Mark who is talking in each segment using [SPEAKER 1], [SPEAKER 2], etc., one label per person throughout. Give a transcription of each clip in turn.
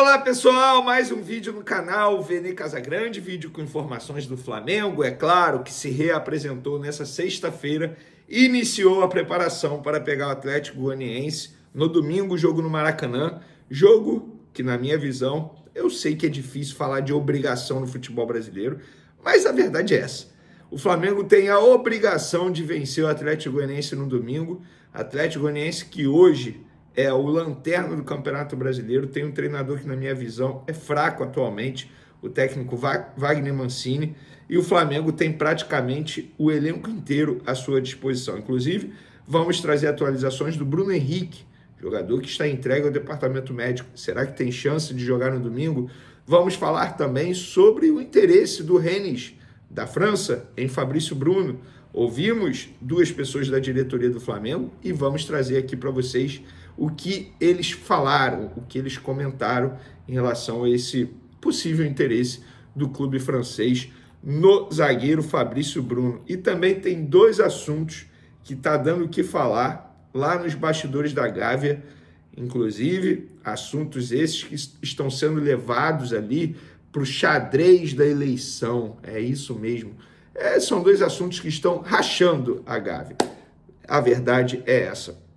[SPEAKER 1] Olá pessoal, mais um vídeo no canal Vene Casagrande, vídeo com informações do Flamengo, é claro que se reapresentou nessa sexta-feira, iniciou a preparação para pegar o Atlético Goianiense no domingo, jogo no Maracanã, jogo que na minha visão, eu sei que é difícil falar de obrigação no futebol brasileiro, mas a verdade é essa. O Flamengo tem a obrigação de vencer o Atlético Goianiense no domingo, Atlético Goianiense que hoje é o lanterna do Campeonato Brasileiro. Tem um treinador que, na minha visão, é fraco atualmente, o técnico Wagner Mancini, e o Flamengo tem praticamente o elenco inteiro à sua disposição. Inclusive, vamos trazer atualizações do Bruno Henrique, jogador que está entregue ao departamento médico. Será que tem chance de jogar no domingo? Vamos falar também sobre o interesse do Rennes, da França, em Fabrício Bruno. Ouvimos duas pessoas da diretoria do Flamengo e vamos trazer aqui para vocês o que eles falaram, o que eles comentaram em relação a esse possível interesse do clube francês no zagueiro Fabrício Bruno. E também tem dois assuntos que está dando o que falar lá nos bastidores da Gávea, inclusive assuntos esses que estão sendo levados ali para o xadrez da eleição. É isso mesmo. É, são dois assuntos que estão rachando a Gávea. A verdade é essa.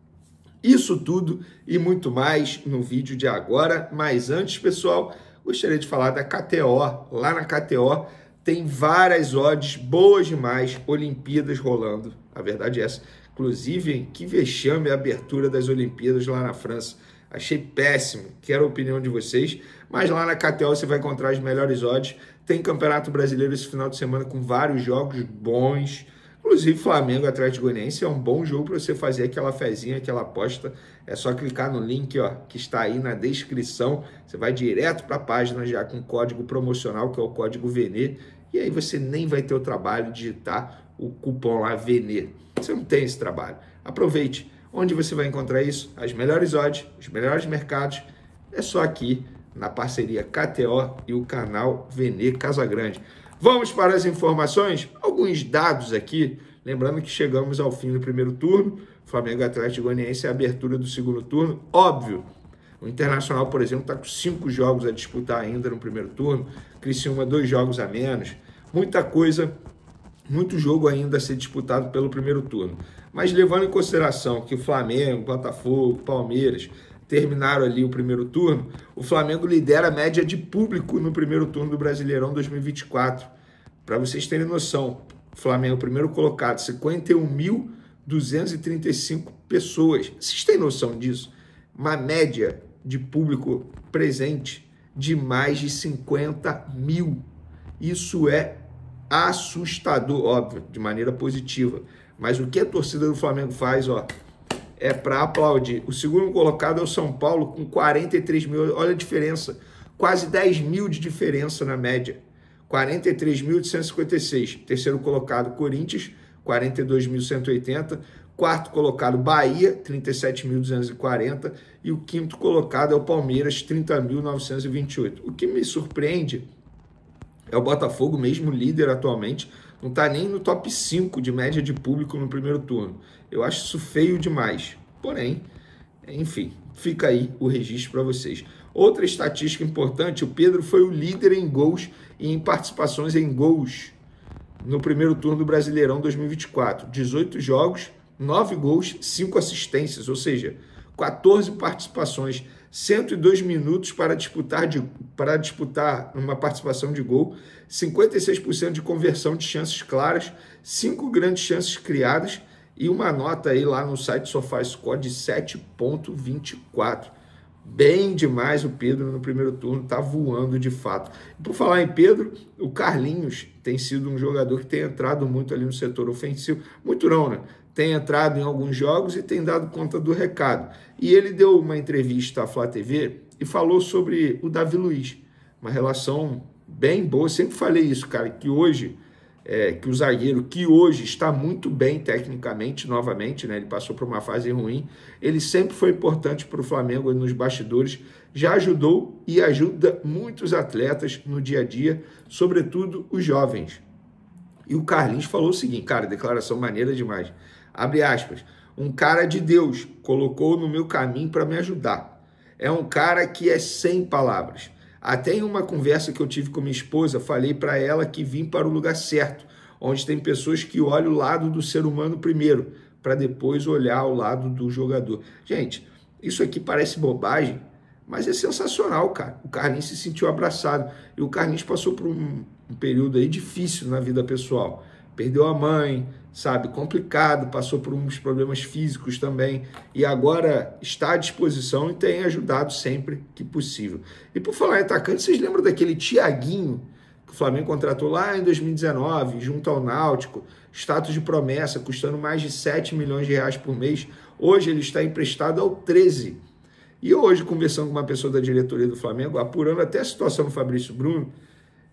[SPEAKER 1] Isso tudo e muito mais no vídeo de agora. Mas antes, pessoal, gostaria de falar da KTO. Lá na KTO tem várias odds boas demais, Olimpíadas rolando. A verdade é essa. Inclusive, que vexame a abertura das Olimpíadas lá na França. Achei péssimo. Quero a opinião de vocês. Mas lá na KTO você vai encontrar as melhores odds. Tem Campeonato Brasileiro esse final de semana com vários jogos bons. Inclusive, Flamengo Atlético Goianiense é um bom jogo para você fazer aquela fezinha, aquela aposta. É só clicar no link ó, que está aí na descrição. Você vai direto para a página já com código promocional, que é o código VENE. E aí você nem vai ter o trabalho de digitar o cupom lá VENE. Você não tem esse trabalho. Aproveite. Onde você vai encontrar isso? As melhores odds, os melhores mercados. É só aqui na parceria KTO e o canal Vene Casagrande. Vamos para as informações? Alguns dados aqui. Lembrando que chegamos ao fim do primeiro turno. Flamengo Atlético Goianiense é a abertura do segundo turno. Óbvio, o Internacional, por exemplo, está com cinco jogos a disputar ainda no primeiro turno. Criciúma, dois jogos a menos. Muita coisa, muito jogo ainda a ser disputado pelo primeiro turno. Mas levando em consideração que o Flamengo, Botafogo, Palmeiras terminaram ali o primeiro turno, o Flamengo lidera a média de público no primeiro turno do Brasileirão 2024. Para vocês terem noção, o Flamengo, primeiro colocado, 51.235 pessoas. Vocês têm noção disso? Uma média de público presente de mais de 50 mil. Isso é assustador, óbvio, de maneira positiva. Mas o que a torcida do Flamengo faz, ó, é para aplaudir. O segundo colocado é o São Paulo com 43 mil. Olha a diferença. Quase 10 mil de diferença na média. 43.156. Terceiro colocado, Corinthians, 42.180. Quarto colocado, Bahia, 37.240. E o quinto colocado é o Palmeiras, 30.928. O que me surpreende é o Botafogo, mesmo líder atualmente, não está nem no top 5 de média de público no primeiro turno. Eu acho isso feio demais. Porém, enfim, fica aí o registro para vocês. Outra estatística importante: o Pedro foi o líder em gols e em participações em gols no primeiro turno do Brasileirão 2024. 18 jogos, 9 gols, 5 assistências, ou seja, 14 participações 102 minutos para disputar, de, para disputar uma participação de gol, 56% de conversão de chances claras, 5 grandes chances criadas e uma nota aí lá no site SofaScore de 7.24. Bem demais o Pedro no primeiro turno, tá voando de fato. Por falar em Pedro, o Carlinhos tem sido um jogador que tem entrado muito ali no setor ofensivo. Muito não, né? Tem entrado em alguns jogos e tem dado conta do recado. E ele deu uma entrevista à Flá TV e falou sobre o Davi Luiz, uma relação bem boa. Sempre falei isso, cara, que hoje, é, que o zagueiro que hoje está muito bem tecnicamente, novamente, né? Ele passou por uma fase ruim. Ele sempre foi importante para o Flamengo nos bastidores, já ajudou e ajuda muitos atletas no dia a dia, sobretudo os jovens. E o Carlinhos falou o seguinte, cara, declaração maneira demais. Abre aspas. Um cara de Deus colocou no meu caminho para me ajudar. é um cara que é sem palavras. Até em uma conversa que eu tive com minha esposa, falei para ela que vim para o lugar certo, onde tem pessoas que olham o lado do ser humano primeiro, para depois olhar o lado do jogador. Gente, isso aqui parece bobagem, mas é sensacional, cara. O Carlinhos se sentiu abraçado. E o Carlinhos passou por um, um período aí difícil na vida pessoal. Perdeu a mãe, sabe, complicado, passou por uns problemas físicos também e agora está à disposição e tem ajudado sempre que possível. E por falar em atacante, vocês lembram daquele Tiaguinho que o Flamengo contratou lá em 2019, junto ao Náutico, status de promessa, custando mais de 7 milhões de reais por mês. Hoje ele está emprestado ao 13. E hoje, conversando com uma pessoa da diretoria do Flamengo, apurando até a situação do Fabrício Bruno,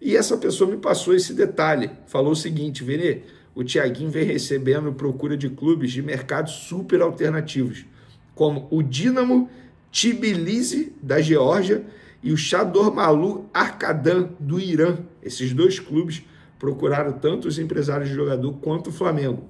[SPEAKER 1] e essa pessoa me passou esse detalhe. Falou o seguinte, Vene, o Thiaguinho vem recebendo procura de clubes de mercados super alternativos, como o Dinamo Tbilisi da Geórgia e o Shador Malu Arkadan do Irã. Esses dois clubes procuraram tanto os empresários de jogador quanto o Flamengo.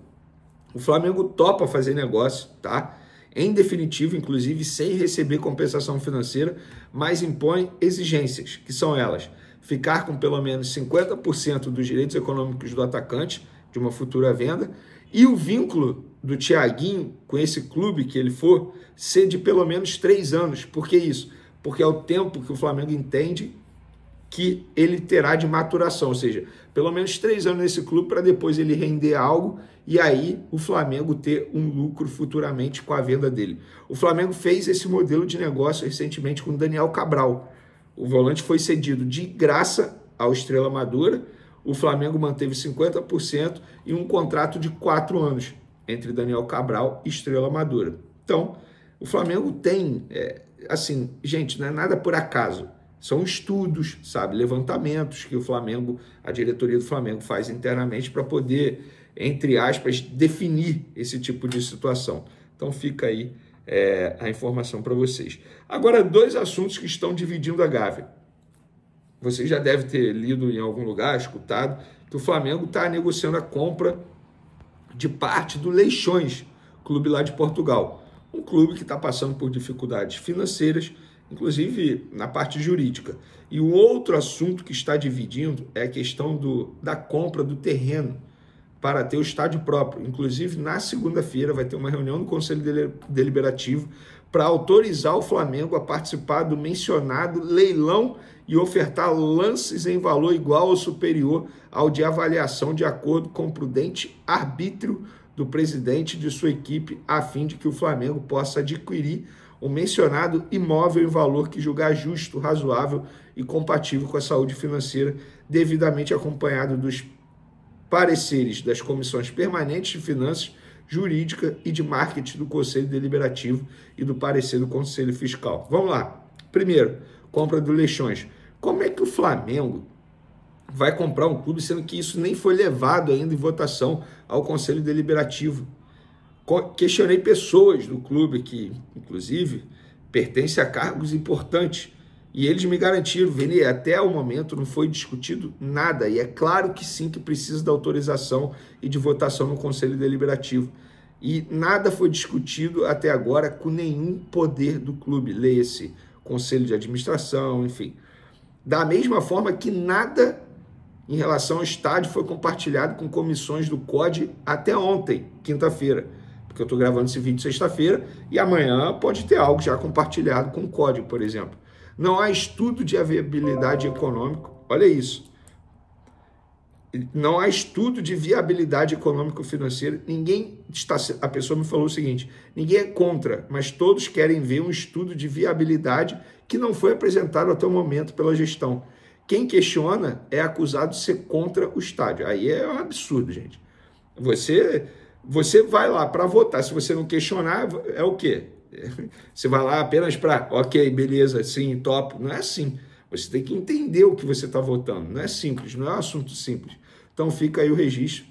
[SPEAKER 1] O Flamengo topa fazer negócio, tá? Em definitivo, inclusive sem receber compensação financeira, mas impõe exigências, que são elas: ficar com pelo menos 50% dos direitos econômicos do atacante de uma futura venda, e o vínculo do Thiaguinho com esse clube que ele for ser de pelo menos três anos. Por que isso? Porque é o tempo que o Flamengo entende que ele terá de maturação, ou seja, pelo menos três anos nesse clube para depois ele render algo e aí o Flamengo ter um lucro futuramente com a venda dele. O Flamengo fez esse modelo de negócio recentemente com Daniel Cabral. O volante foi cedido de graça ao Estrela Madura o Flamengo manteve 50% e um contrato de quatro anos entre Daniel Cabral e Estrela Madura. Então, o Flamengo tem, é, assim, gente, não é nada por acaso. São estudos, sabe, levantamentos que o Flamengo, a diretoria do Flamengo faz internamente para poder, entre aspas, definir esse tipo de situação. Então fica aí é, a informação para vocês. Agora, dois assuntos que estão dividindo a Gávea. Você já deve ter lido em algum lugar, escutado, que o Flamengo está negociando a compra de parte do Leixões, clube lá de Portugal. Um clube que está passando por dificuldades financeiras, inclusive na parte jurídica. E o outro assunto que está dividindo é a questão do, da compra do terreno para ter o estádio próprio. Inclusive, na segunda-feira vai ter uma reunião no Conselho Deliberativo para autorizar o Flamengo a participar do mencionado leilão e ofertar lances em valor igual ou superior ao de avaliação de acordo com o prudente arbítrio do presidente de sua equipe, a fim de que o Flamengo possa adquirir o mencionado imóvel em valor que julgar justo, razoável e compatível com a saúde financeira, devidamente acompanhado dos pareceres das comissões permanentes de finanças, jurídica e de marketing do Conselho Deliberativo e do parecer do Conselho Fiscal. Vamos lá. Primeiro, compra do Leixões. Como é que o Flamengo vai comprar um clube sendo que isso nem foi levado ainda em votação ao Conselho Deliberativo? Questionei pessoas do clube que, inclusive, pertencem a cargos importantes e eles me garantiram, Vini, até o momento não foi discutido nada. E é claro que sim, que precisa da autorização e de votação no Conselho Deliberativo. E nada foi discutido até agora com nenhum poder do clube. Leia-se Conselho de Administração, enfim. Da mesma forma que nada em relação ao estádio foi compartilhado com comissões do COD até ontem, quinta-feira. Porque eu estou gravando esse vídeo sexta-feira e amanhã pode ter algo já compartilhado com o COD, por exemplo. Não há estudo de viabilidade econômico. Olha isso. Não há estudo de viabilidade econômico-financeira. Ninguém está. A pessoa me falou o seguinte: ninguém é contra, mas todos querem ver um estudo de viabilidade que não foi apresentado até o momento pela gestão. Quem questiona é acusado de ser contra o estádio. Aí é um absurdo, gente. Você, você vai lá para votar. Se você não questionar, é o quê? Você vai lá apenas para, ok, beleza, sim, top. Não é assim. Você tem que entender o que você está votando. Não é simples, não é um assunto simples. Então fica aí o registro,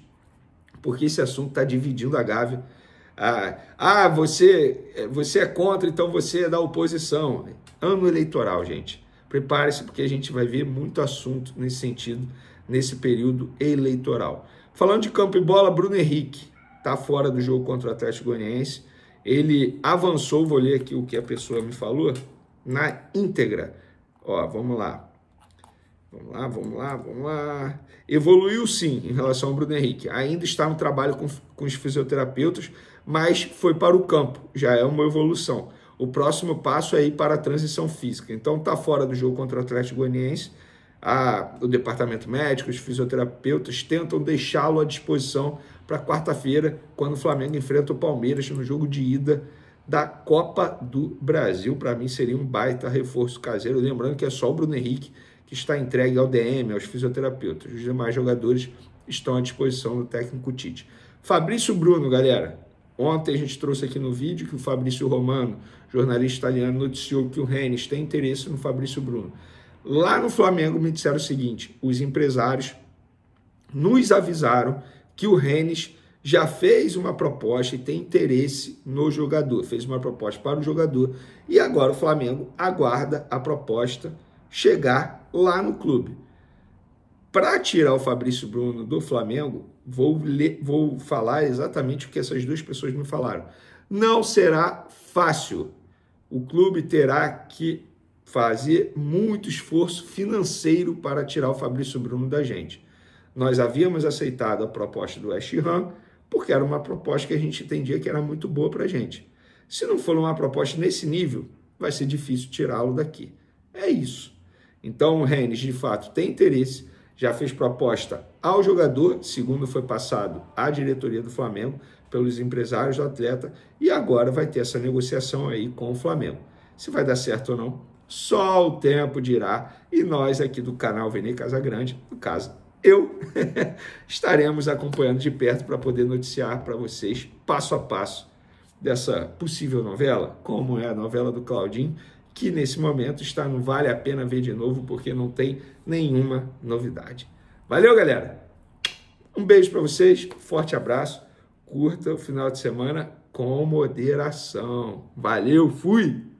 [SPEAKER 1] porque esse assunto está dividindo a Gávea. Ah, ah, você, você é contra, então você é da oposição. Ano eleitoral, gente. Prepare-se, porque a gente vai ver muito assunto nesse sentido, nesse período eleitoral. Falando de campo e bola, Bruno Henrique está fora do jogo contra o Atlético Goianiense ele avançou, vou ler aqui o que a pessoa me falou, na íntegra. Ó, vamos lá. Vamos lá, vamos lá, vamos lá. Evoluiu sim em relação ao Bruno Henrique. Ainda está no trabalho com, com os fisioterapeutas, mas foi para o campo. Já é uma evolução. O próximo passo é ir para a transição física. Então está fora do jogo contra o Atlético Goianiense. A, o departamento médico, os fisioterapeutas tentam deixá-lo à disposição para quarta-feira, quando o Flamengo enfrenta o Palmeiras no jogo de ida da Copa do Brasil. Para mim seria um baita reforço caseiro. Lembrando que é só o Bruno Henrique que está entregue ao DM, aos fisioterapeutas. Os demais jogadores estão à disposição do técnico Tite. Fabrício Bruno, galera. Ontem a gente trouxe aqui no vídeo que o Fabrício Romano, jornalista italiano, noticiou que o Rennes tem interesse no Fabrício Bruno. Lá no Flamengo me disseram o seguinte: os empresários nos avisaram que o Rennes já fez uma proposta e tem interesse no jogador, fez uma proposta para o jogador e agora o Flamengo aguarda a proposta chegar lá no clube. Para tirar o Fabrício Bruno do Flamengo, vou, ler, vou falar exatamente o que essas duas pessoas me falaram. Não será fácil. O clube terá que fazer muito esforço financeiro para tirar o Fabrício Bruno da gente. Nós havíamos aceitado a proposta do West Ham, porque era uma proposta que a gente entendia que era muito boa para a gente. Se não for uma proposta nesse nível, vai ser difícil tirá-lo daqui. É isso. Então o Rennes, de fato, tem interesse, já fez proposta ao jogador, segundo foi passado à diretoria do Flamengo, pelos empresários do atleta, e agora vai ter essa negociação aí com o Flamengo. Se vai dar certo ou não, só o tempo dirá, e nós aqui do canal Vene Casagrande, no caso, eu, estaremos acompanhando de perto para poder noticiar para vocês passo a passo dessa possível novela, como é a novela do Claudinho, que nesse momento está no Vale a Pena Ver de Novo, porque não tem nenhuma novidade. Valeu, galera! Um beijo para vocês, forte abraço, curta o final de semana com moderação. Valeu, fui!